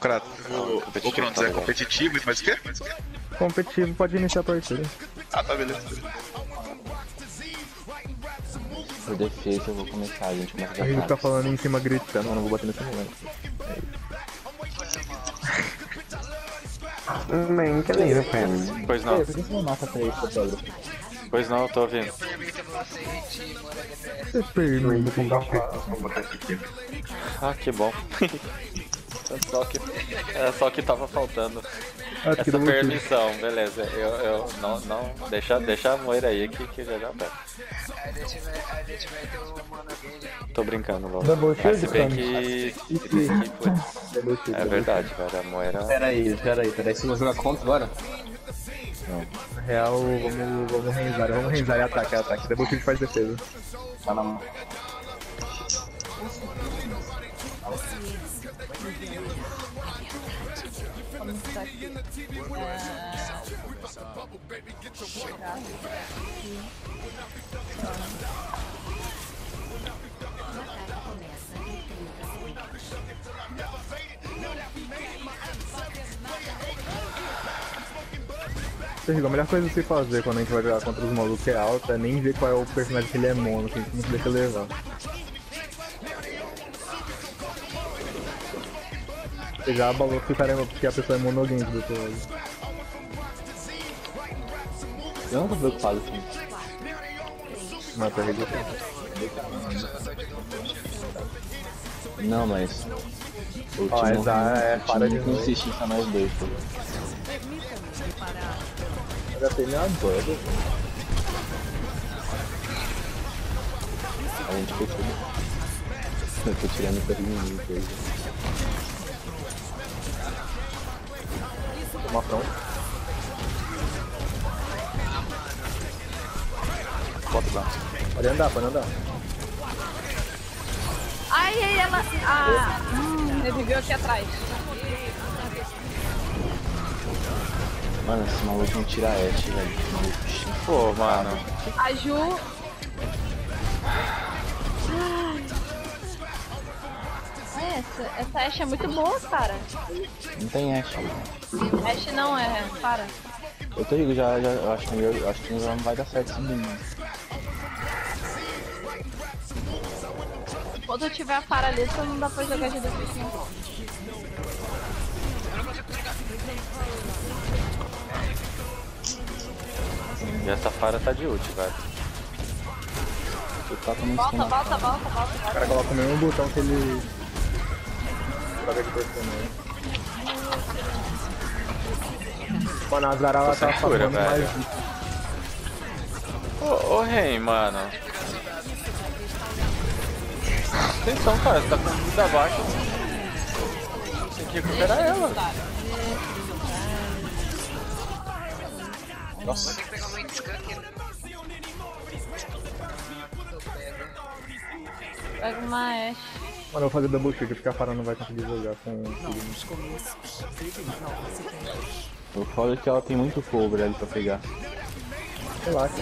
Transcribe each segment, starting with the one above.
Crato, o, o Cronos é competitivo e faz o quê? Competitivo pode iniciar a partida. Ah, tá, beleza. Por defesa eu vou começar, a gente começa A gente fica falando em cima gritando, eu não vou bater nesse momento. Man, can leave a friend. Pois não, Por que você não mata pra isso, Pedro? pois não, eu tô ouvindo. Você botar isso aqui. Ah, que bom. É só que, é só que tava faltando. Ah, Essa dá motivo. permissão, beleza. Eu, eu não, não, deixa, deixa a moira aí que, que já dá pé. Tô brincando, Val. Mas se bem que, que, que putz, é verdade, velho. A moira. Pera aí, pera aí, pera aí. Você não joga contra agora? Na real, vamos, vamos renzar. Vamos renzar e ataque, ataque. Double shield faz defesa. Tá na mão. Vamos Sergigo, a melhor coisa a se fazer quando a gente vai jogar contra os malucos que é alto é nem ver qual é o personagem que ele é mono, assim, não se deixa levar. Você já abalou que o cara é, porque a pessoa é monogame do teu lado. Eu não tô preocupado com Não, tá ridículo. Não, mas. O time essa é time para de não em só nós dois, pô. Tem minha banda. A gente fechou. Eu tô tirando o inimigo aí. Toma pronto. Bota lá. Pode andar, pode andar. Ai, ai, ela. Ah, hum, reviveu aqui atrás. Mano, esse maluco não tira a Ashe, velho. Esse maluco chato. Pô, mano. A Ju. Ai, Essa, essa Ashe é muito boa, cara. Não tem Ashe. Ashe não é, para. Eu tô digo, já, já eu acho que eu acho que já não vai dar certo esse menino. Quando eu tiver a paralisa, não dá pra jogar de defesa. E essa Fara tá de ult, velho. Você tá Volta, esquema. volta, volta, volta, O volta. cara coloca o mesmo botão que ele. Joga de personagem. Mano, a Zara ela tá falando velho. mais. Ô, ô Ren, mano. Atenção, cara, você tá com vida baixa. Tem que recuperar ela. Nossa. Pega uma Ashe. Mano, eu vou fazer double shield porque a Farah não vai conseguir jogar com. O foda é que ela tem muito cover ali pra pegar. Relaxa.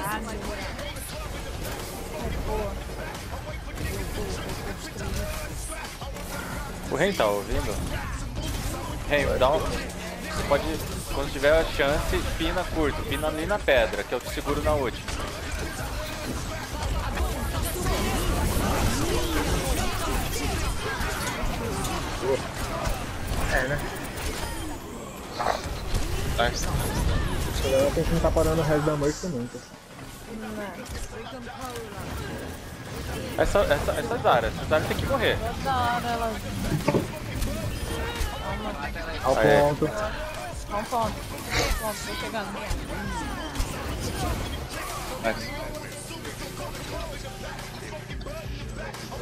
O Ren tá ouvindo? Ren, dá um. Você pode, quando tiver a chance, pina curto, pina ali na pedra, que eu te seguro na ult. É, né? Nice. Ela tem que não tá parando o resto da Mercy nunca. Essa, essa, essa Zara, essa Zara tem que morrer. Toda hora ela. Ao ponto. Um ponto. Um ponto, tô chegando.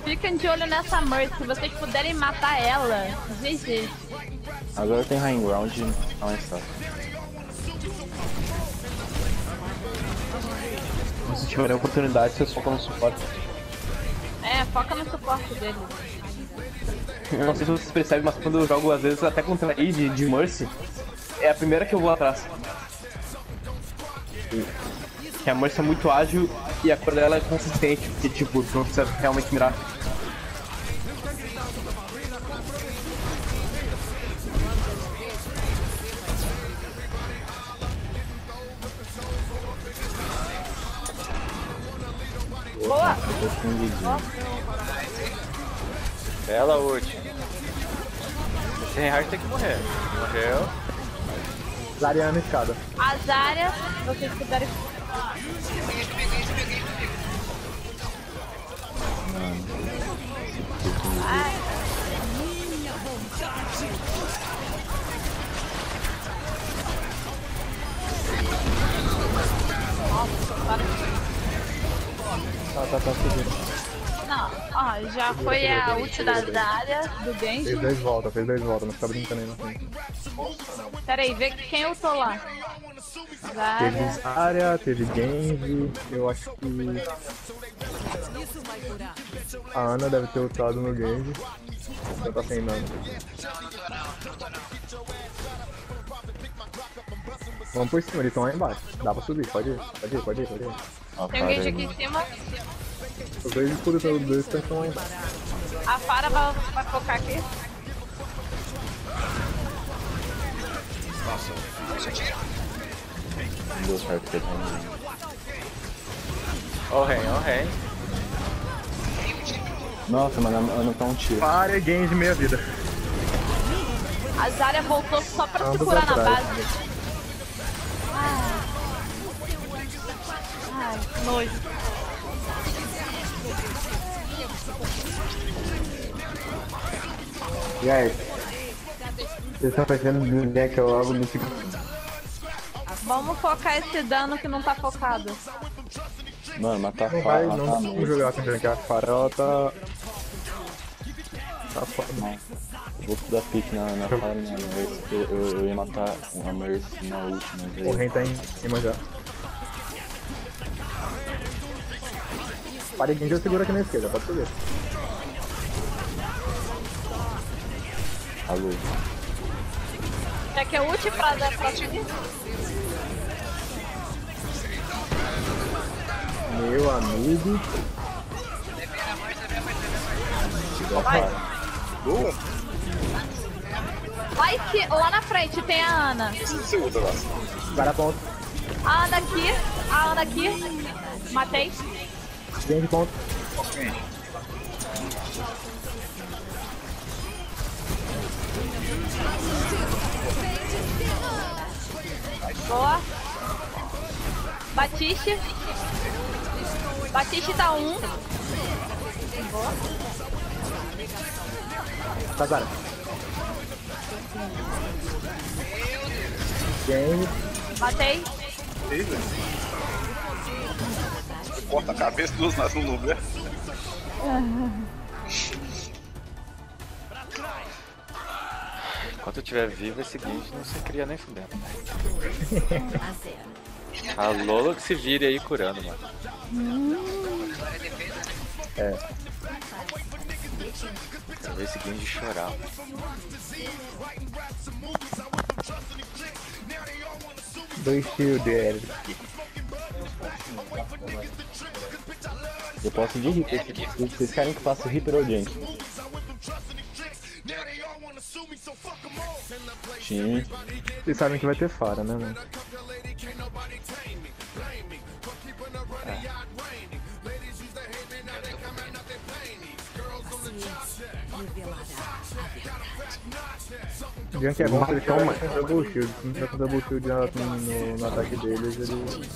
Fiquem de olho nessa Mercy. Se vocês puderem matar ela, GG. Agora tem high ground, tá mais fácil. Se tiver oportunidade, vocês focam no suporte. É, foca no suporte dele. Eu não sei se vocês percebem, mas quando eu jogo, às vezes, até contra a de, de Mercy, é a primeira que eu vou atrás. Que a Mercy é muito ágil E a cor dela é consistente, porque tipo, tu não precisa realmente mirar. Boa! Bela ult. Esse Reinhardt tem que morrer. Morreu. Zariana escada. As áreas, vocês puderem. Ai, Tá, tá, tá subindo. não, ó, já foi a ult das áreas do Fez Genji. dois voltas, fez dois voltas, não fica brincando aí na frente. Pera aí, vê quem eu tô lá. Zarya. Teve Zarya, teve Genji, eu acho que. A Ana deve ter ultado no Genji. Já tá sem dano. Vamos por cima, eles estão lá embaixo. Dá pra subir, pode ir, pode ir, pode ir, pode ir. Ó, Tem um aí, aqui em cima. Os dois escudos estão lá embaixo. A Fara vai, vai focar aqui. Não deu certo que ele Ó o Ren, ó o Ren. Nossa, mano, a Ana tá um tiro. Área Genji meia vida. A Zarya voltou só pra se Ambos curar na base. Ai. Ai, que nojo. E aí? Estão fechando ninguém que eu logo no fico. Vamos focar esse dano que não tá focado. Mano, mata a Não vai, não mata a vamos Mercy. jogar com que a Farol tá. Tá foda. Não. Eu vou dar pique na, na na Mercy. Eu, eu, eu ia matar a Mercy na última O. Ren tá em cima já. Para Genji eu seguro aqui na esquerda, pode subir. Alô. Quer que eu ult pra dar pra? Meu amigo. Vai. Lá, em ci- lá na frente tem a Ana. Você usa lá. Cara ponto. A Ana aqui. A Ana aqui. Matei. Genji ponto. Boa. Batiste. Batiste tá um. Boa. Tá. Genji. Matei. Corta a cabeça dos nas no número. Enquanto eu estiver vivo, esse Genji não se cria nem fudendo. A Lola que se vire aí curando, mano. É. Quero ver esse Genji chorar. Dois shield, Eric. Eu posso ir de Reaper. Vocês querem que eu faça Reaper ou Jank? Time. Vocês sabem que vai ter Fara, né, mano? Junk é bom se ele com double shield. Se não tiver com double shield no, no, no ataque deles, ele.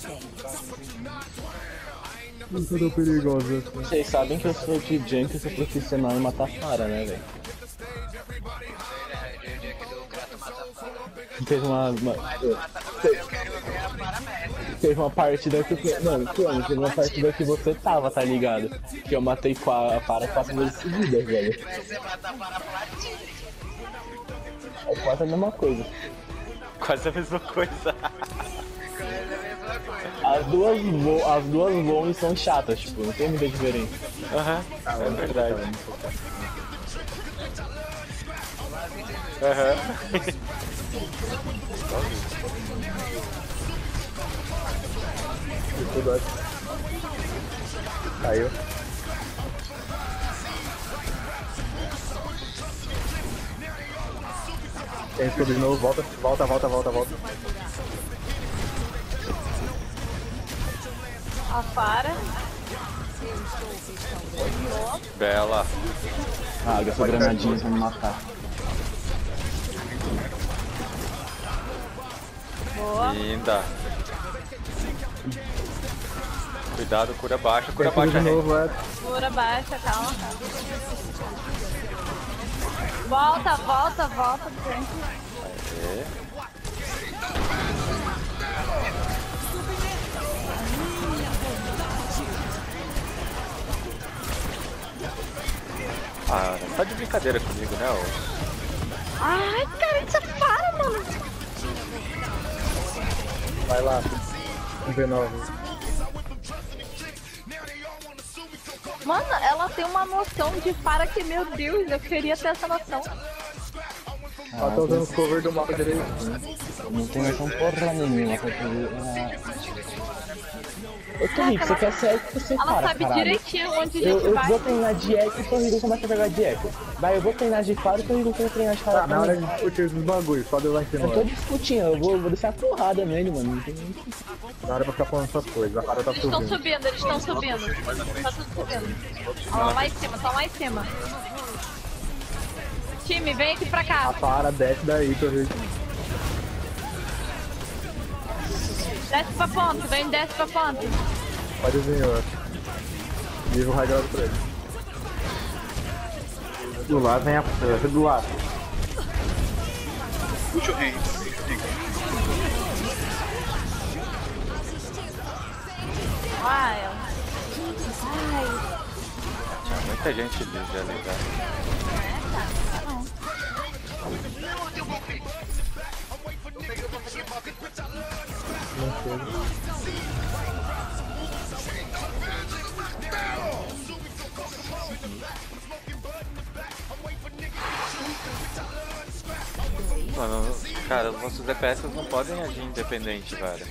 Não tá tão perigoso assim. Vocês sabem que eu sou de Jank, eu sou profissional em matar Fara, né, velho? Teve uma. uma... Teve uma partida que. Mano, teve uma partida que você tava, tá ligado? Que eu matei qua- a Fara quatro vezes seguidas, velho. É quase a mesma coisa. Quase a mesma coisa. As duas, as duas voam são chatas, tipo, não tem muita diferença. Aham, é verdade. Aham. Tudo ótimo. Caiu. Tem escudo de novo, volta, volta, volta, volta, volta. A para. Bela. Ah, gastou granadinha pra me matar. Boa. Linda. Cuidado, cura baixa, Tem cura escudo baixa, novo, é. Segura baixa, calma. Volta, volta, volta. Frank. É. Ah, tá de brincadeira comigo, né? ô? Ai, cara, isso para, Vai lá. Um V9. Mano, ela tem uma noção de para que, meu Deus, eu queria ter essa noção. Ela tá usando os cover do mapa direito. Não tem noção porra nenhuma pra fazer. Ah. Ô, Torrico, você quer ser você Ela para, sabe caralho? direitinho onde a Eu, gente eu vai. vou treinar de eco e o Torrico começa a jogar de eco. Vai, eu vou treinar de faro e o Torrico vai treinar de faro Tá, na hora de discutir esses bagulhos, só deu lá em cima. Eu tô discutindo, eu vou, vou deixar a porrada nele, mano. Não tem nem- Na hora pra ficar falando essas coisas. A cara tá Eles estão subindo. subindo, eles estão subindo. Tá tudo subindo. Ó, lá em cima, tá lá em cima. Time, vem aqui pra cá. Para, desce daí, Torrico. Desce pra ponta, vem, desce pra ponta. Pode vir, ó. Viva o Raigado pra ele. Do lado vem a do lado. Puxa o rei. Vai, ó. Tinha muita gente ali já. Cara, os nossos DPS não podem agir independente, velho.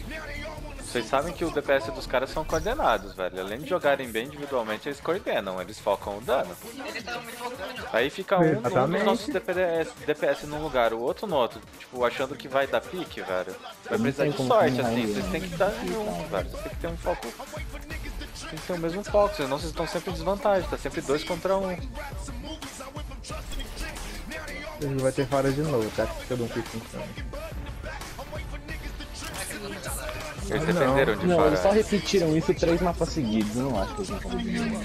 Vocês sabem que o DPS dos caras são coordenados, velho. Além de jogarem bem individualmente, eles coordenam, eles focam o dano. Aí fica um, um dos nossos DPS, DPS num lugar, o outro no outro, tipo, achando que vai dar pique, velho. Vai precisar de sorte, assim. Vocês né? têm que estar juntos, velho. Vocês têm que ter um foco. Tem que ter o mesmo foco, senão vocês estão sempre em desvantagem, tá sempre dois contra um. Ele vai ter fara de novo, tá? Acho que eu dou um funciona. Eles Não. defenderam de Não, eles só fora. repetiram isso três mapas seguidos. Eu não acho que eles vão conseguir.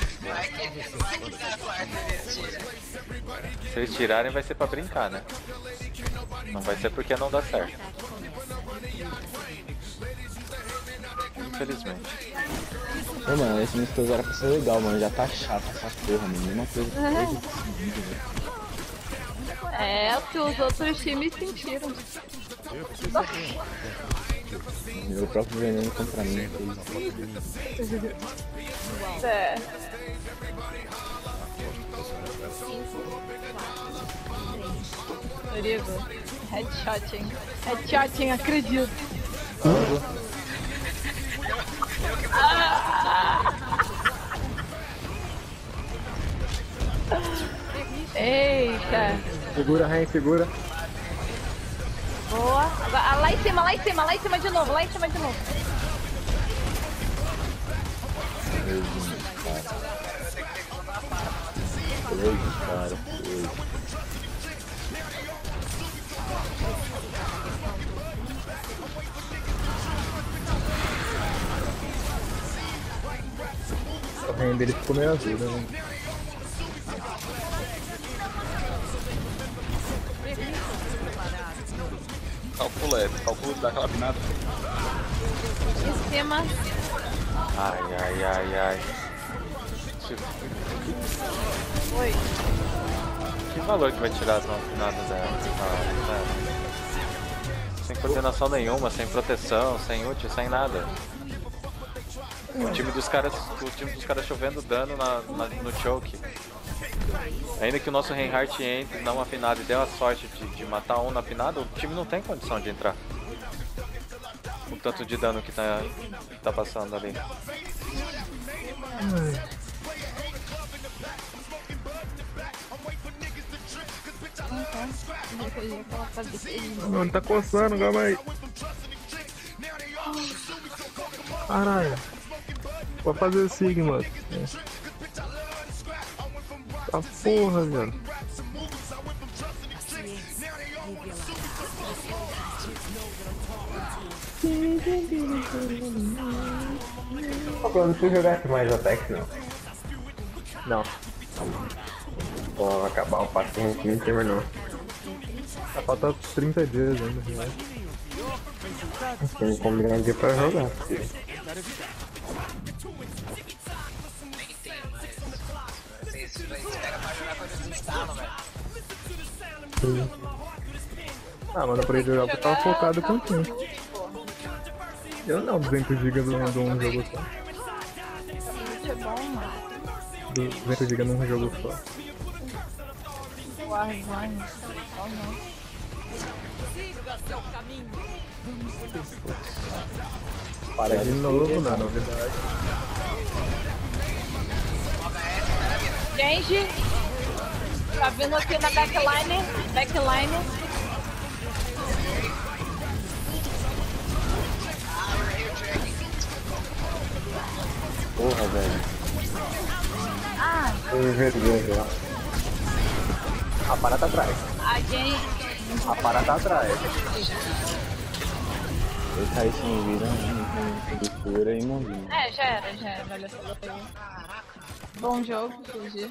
Se eles tirarem, vai ser pra brincar, né? Não vai ser porque não dá certo. Infelizmente. Ô, mano, esse Mistoso era pra ser legal, mano. Já tá chato essa porra, mano. Mesma coisa que seguida, velho. É o que os outros times sentiram. Meu próprio veneno contra mim. É. Rodrigo, headshotting. Headshotting, acredito. Eita, Segura, Ren, segura. boa. Agora, ah, lá em cima, lá em cima, lá em cima de novo, lá em cima de novo. Dois, cara. Dois. O Ren dele ficou meio azudo, né? É, calcula daquela pinada. Em cima. Ai, ai, ai, ai. Oi. que valor que vai tirar no final dela? Ah, né? Sem coordenação nenhuma, sem proteção, sem ult, sem nada. O time dos caras, o time dos caras chovendo dano na, na- no choke. Ainda que o nosso Reinhardt entre na uma e dê a sorte de, de matar um na pinada, o time não tem condição de entrar. O tanto de dano que tá, que tá passando ali. Mano, tá coçando, calma aí. Caralho. Pode fazer Sigma. Tá porra, velho. Falando se tu jogasse mais Apex, não. Não. Vou acabar o passe rank não não. Tá falta 30 dias ainda. Né? Tem que combinar um dia pra jogar. Ah, mano, pra jogar eu tava focado com o tempo. Eu não, 200 GB de um jogo só. Isso é bom, mano. 200 GB num jogo só. Warzone. Oh, não. Para de novo, na novidade. Genji. Tá vindo aqui na backline. Backline. Porra, velho. Ah, Tô vergonha. A parada atrás. a Genji. A parada atrás. Eu caí sem vida, cultura e morri. É, já era, já era. Apoio. Bom jogo, GG.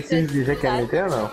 Preciso dizer que é meter ou não?